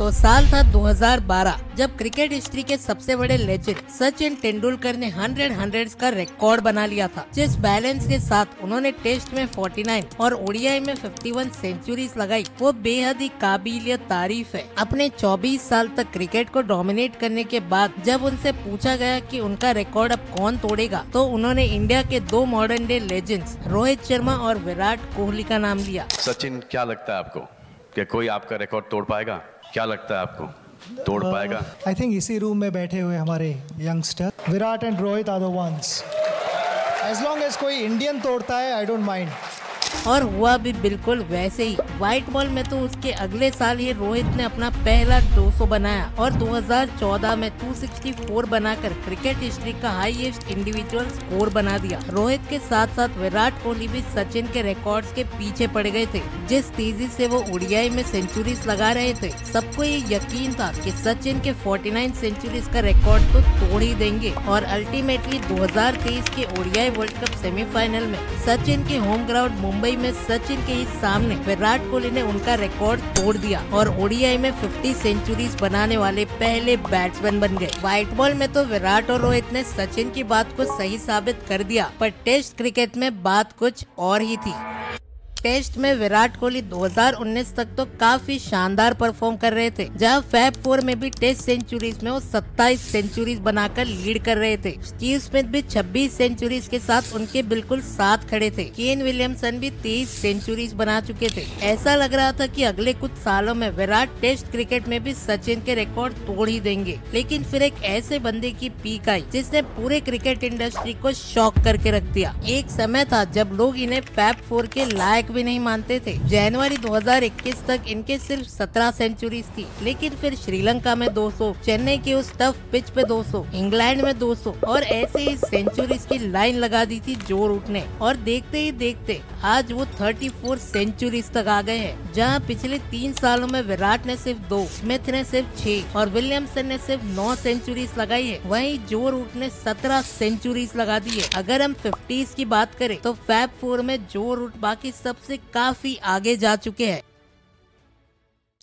तो साल था 2012 जब क्रिकेट हिस्ट्री के सबसे बड़े लेजेंड सचिन तेंदुलकर ने 100 हंड्रेड का रिकॉर्ड बना लिया था, जिस बैलेंस के साथ उन्होंने टेस्ट में 49 और ओडीआई में 51 सेंचुरीज लगाई, वो बेहद ही काबिल तारीफ़ है। अपने 24 साल तक क्रिकेट को डोमिनेट करने के बाद जब उनसे पूछा गया कि उनका रिकॉर्ड अब कौन तोड़ेगा तो उन्होंने इंडिया के दो modern day legends Rohit Sharma और विराट कोहली का नाम लिया। सचिन, क्या लगता है आपको कि कोई आपका रिकॉर्ड तोड़ पाएगा? क्या लगता है आपको? तोड़ पाएगा? आई थिंक इसी रूम में बैठे हुए हमारे youngster Virat and Rohit are the ones as long as कोई इंडियन तोड़ता है आई डोंट माइंड और हुआ भी बिल्कुल वैसे ही। व्हाइट बॉल में तो उसके अगले साल ही रोहित ने अपना पहला 200 बनाया और 2014 में 264 बनाकर क्रिकेट हिस्ट्री का हाईएस्ट इंडिविजुअल स्कोर बना दिया। रोहित के साथ साथ विराट कोहली भी सचिन के रिकॉर्ड्स के पीछे पड़ गए थे। जिस तेज़ी से वो ओडियाई में सेंचुरीज लगा रहे थे, सबको ये यकीन था कि सचिन के 49 सेंचुरीज का रिकॉर्ड तो तोड़ ही देंगे और अल्टीमेटली 2023 के ओडियाई वर्ल्ड कप सेमीफाइनल में सचिन के होम ग्राउंड मुंबई मुंबई में सचिन के ही सामने विराट कोहली ने उनका रिकॉर्ड तोड़ दिया और ओडीआई में 50 सेंचुरीज बनाने वाले पहले बैट्समैन बन गए। व्हाइट बॉल में तो विराट और रोहित ने सचिन की बात को सही साबित कर दिया, पर टेस्ट क्रिकेट में बात कुछ और ही थी। टेस्ट में विराट कोहली 2019 तक तो काफ़ी शानदार परफॉर्म कर रहे थे, जहाँ फैब फोर में भी टेस्ट सेंचुरीज में वो 27 सेंचुरीज बनाकर लीड कर रहे थे। स्टीव स्मिथ भी 26 सेंचुरीज के साथ उनके बिल्कुल साथ खड़े थे। केन विलियमसन भी 23 सेंचुरीज बना चुके थे। ऐसा लग रहा था कि अगले कुछ सालों में विराट टेस्ट क्रिकेट में भी सचिन के रिकॉर्ड तोड़ ही देंगे। लेकिन फिर एक ऐसे बंदे की पीक आई, जिसने पूरे क्रिकेट इंडस्ट्री को शॉक करके रख दिया। एक समय था जब लोग इन्हें फैब फोर के लायक भी नहीं मानते थे। जनवरी 2021 तक इनके सिर्फ़ 17 सेंचुरीज थी। लेकिन फिर श्रीलंका में 200, चेन्नई के उस टफ पिच पे 200, इंग्लैंड में 200 और ऐसे ही सेंचुरीज की लाइन लगा दी थी ज़ोर रूट ने और देखते ही देखते आज वो 34 सेंचुरीज तक आ गए हैं जहाँ पिछले तीन सालों में विराट ने सिर्फ़ दो स्मिथ ने सिर्फ़ छह और विलियमसन ने सिर्फ़ नौ सेंचुरीज लगाई है। वहीं जो रूट ने सत्रह सेंचुरीज लगा दी है अगर हम फिफ्टीज की बात करें तो फैब फोर में जो रूट बाकी सब से काफ़ी आगे जा चुके हैं।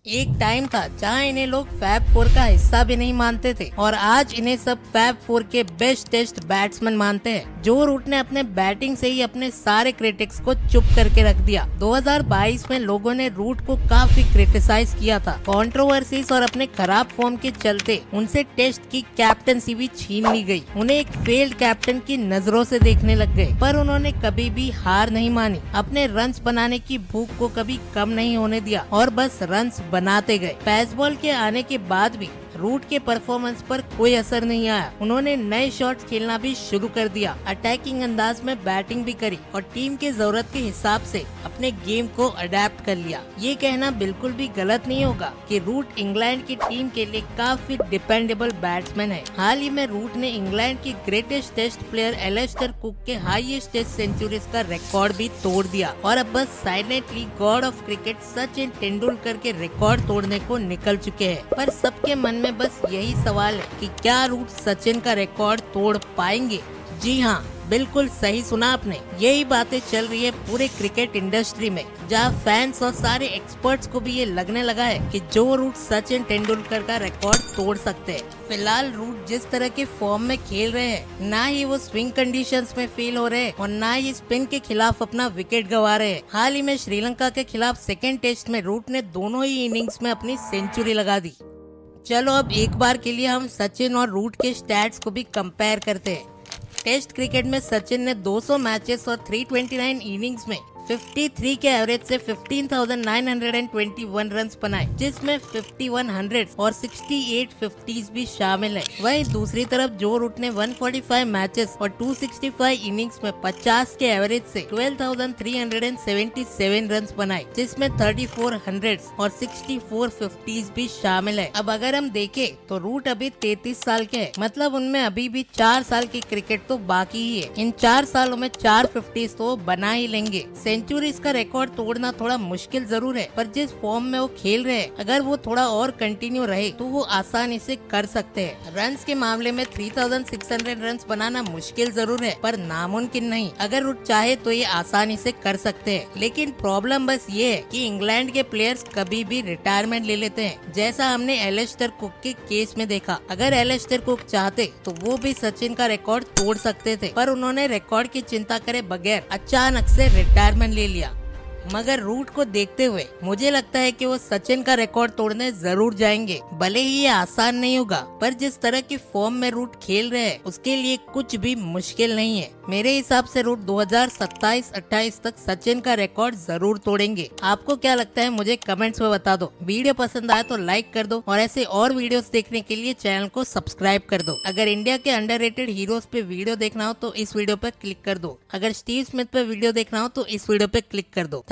एक टाइम था जहाँ इन्हें लोग फैब फोर का हिस्सा भी नहीं मानते थे, और आज इन्हें सब फैब फोर के बेस्ट टेस्ट बैट्समैन मानते हैं। जो रूट ने अपने बैटिंग से ही अपने सारे क्रिटिक्स को चुप करके रख दिया। 2022 में लोगों ने रूट को काफ़ी क्रिटिसाइज किया था। कंट्रोवर्सीज और अपने खराब फॉर्म के चलते उनसे टेस्ट की कैप्टनसी भी छीन ली गई। उन्हें एक फेल्ड कैप्टन की नज़रों से देखने लग गए। पर उन्होंने कभी भी हार नहीं मानी। अपने रन बनाने की भूख को कभी कम नहीं होने दिया और बस रन बनाते गए। बेसबॉल के आने के बाद भी रूट के परफॉर्मेंस पर कोई असर नहीं आया। उन्होंने नए शॉट्स खेलना भी शुरू कर दिया। अटैकिंग अंदाज में बैटिंग भी करी और टीम के ज़रूरत के हिसाब से अपने गेम को अडेप्ट कर लिया। ये कहना बिल्कुल भी गलत नहीं होगा कि रूट इंग्लैंड की टीम के लिए काफ़ी डिपेंडेबल बैट्समैन है। हाल ही में रूट ने इंग्लैंड की greatest test player Alastair Cook के हाईएस्ट टेस्ट सेंचुरीज का रिकॉर्ड भी तोड़ दिया। और अब बस silently god of cricket Sachin Tendulkar के रिकॉर्ड तोड़ने को निकल चुके हैं। पर सबके मन में में बस यही सवाल है कि क्या रूट सचिन का रिकॉर्ड तोड़ पाएँगे? जी हाँ बिल्कुल सही सुना आपने। यही बातें चल रही है पूरे क्रिकेट इंडस्ट्री में, जहाँ फैंस और सारे एक्सपर्ट्स को भी ये लगने लगा है कि जो रूट सचिन तेंदुलकर का रिकॉर्ड तोड़ सकते हैं। फ़िलहाल रूट जिस तरह के फॉर्म में खेल रहे हैं, ना ही वो स्विंग कंडीशंस में फेल हो रहे हैं और ना ही स्पिन के खिलाफ अपना विकेट गवा रहे हैं। हाल ही में श्रीलंका के खिलाफ सेकेंड टेस्ट में रूट ने दोनों ही इनिंग्स में अपनी सेंचुरी लगा दी। चलो अब एक बार के लिए हम सचिन और रूट के स्टैट्स को भी कंपेयर करते हैं। टेस्ट क्रिकेट में सचिन ने 200 मैचेस और 329 इनिंग्स में 53 के एवरेज से 15,921 रन बनाए जिसमें 5100 और 68 फिफ्टीज भी शामिल है। वहीं दूसरी तरफ़ जो रूट ने 145 मैचेस और 265 इनिंग्स में 50 के एवरेज से 12,377 रन बनाए जिसमें 3400 और 64 फिफ्टीज भी शामिल है। अब अगर हम देखें तो रूट अभी 33 साल के है। मतलब उनमें अभी भी चार साल की क्रिकेट तो बाकी ही है। इन चार सालों में चार फिफ्टीज तो बना ही लेंगे। सेंचुरीज का रिकॉर्ड तोड़ना थोड़ा मुश्किल ज़रूर है, पर जिस फॉर्म में वो खेल रहे हैं, अगर वो थोड़ा और कंटिन्यू रहे तो वो आसानी से कर सकते हैं। रन के मामले में 3600 रन बनाना मुश्किल ज़रूर है, पर नामुमकिन नहीं। अगर वो चाहे तो ये आसानी से कर सकते हैं। लेकिन प्रॉब्लम बस ये है कि इंग्लैंड के प्लेयर्स कभी भी रिटायरमेंट ले लेते हैं। जैसा हमने एलेस्टर कुक के केस में देखा, अगर एलेस्टर कुक चाहते तो वो भी सचिन का रिकॉर्ड तोड़ सकते थे, पर उन्होंने रिकॉर्ड की चिंता करे बगैर अचानक से रिटायरमेंट ले लिया। मगर रूट को देखते हुए मुझे लगता है कि वो सचिन का रिकॉर्ड तोड़ने ज़रूर जाएँगे। भले ही ये आसान नहीं होगा, पर जिस तरह की फॉर्म में रूट खेल रहे हैं, उसके लिए कुछ भी मुश्किल नहीं है। मेरे हिसाब से रूट 2027-28 तक सचिन का रिकॉर्ड ज़रूर तोड़ेंगे। आपको क्या लगता है, मुझे कमेंट्स में बता दो। वीडियो पसंद आए तो लाइक कर दो और ऐसे और वीडियो देखने के लिए चैनल को सब्सक्राइब कर दो। अगर इंडिया के अंडर रेटेड हीरोज पे वीडियो देखना हो तो इस वीडियो पे क्लिक कर दो। अगर स्टीव स्मिथ पे वीडियो देखना हो तो इस वीडियो पे क्लिक कर दो।